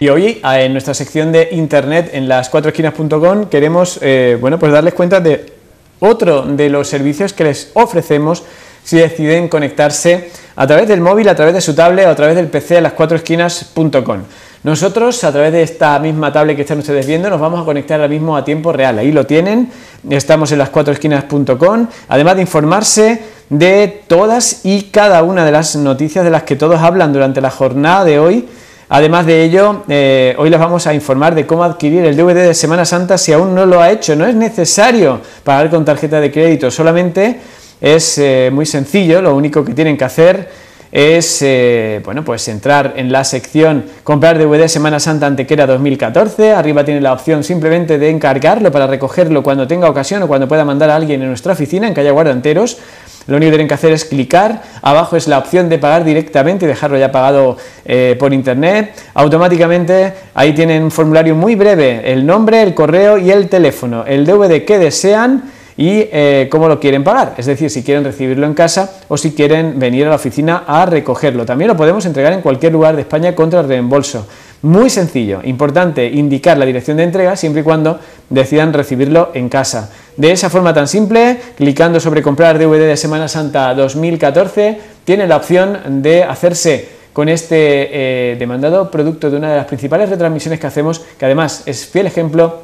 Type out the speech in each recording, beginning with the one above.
Y hoy en nuestra sección de internet en las cuatro esquinas.com queremos eh, bueno, pues darles cuenta de otro de los servicios que les ofrecemos si deciden conectarse a través del móvil, a través de su tablet o a través del PC a las cuatro esquinas.com. Nosotros, a través de esta misma tablet que están ustedes viendo, nos vamos a conectar ahora mismo a tiempo real. Ahí lo tienen, estamos en las cuatro esquinas.com, además de informarse de todas y cada una de las noticias de las que todos hablan durante la jornada de hoy. Además de ello, eh, hoy les vamos a informar de cómo adquirir el DVD de Semana Santa si aún no lo ha hecho. No es necesario pagar con tarjeta de crédito, solamente es eh, muy sencillo, lo único que tienen que hacer es eh, bueno, pues entrar en la sección comprar DVD Semana Santa Antequera 2014, arriba tiene la opción simplemente de encargarlo para recogerlo cuando tenga ocasión o cuando pueda mandar a alguien en nuestra oficina en calle Guardanteros, lo único que tienen que hacer es clicar, abajo es la opción de pagar directamente y dejarlo ya pagado eh, por internet, automáticamente ahí tienen un formulario muy breve, el nombre, el correo y el teléfono, el DVD que desean, y eh, cómo lo quieren pagar, es decir, si quieren recibirlo en casa o si quieren venir a la oficina a recogerlo. También lo podemos entregar en cualquier lugar de España contra reembolso. Muy sencillo, importante indicar la dirección de entrega siempre y cuando decidan recibirlo en casa. De esa forma tan simple, clicando sobre comprar DVD de Semana Santa 2014, tiene la opción de hacerse con este eh, demandado producto de una de las principales retransmisiones que hacemos, que además es fiel ejemplo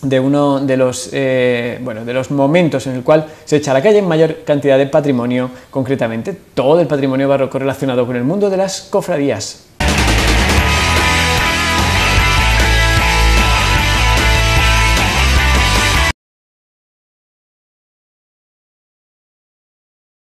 de uno de los, eh, bueno, de los momentos en el cual se echa a la calle en mayor cantidad de patrimonio, concretamente todo el patrimonio barroco relacionado con el mundo de las cofradías.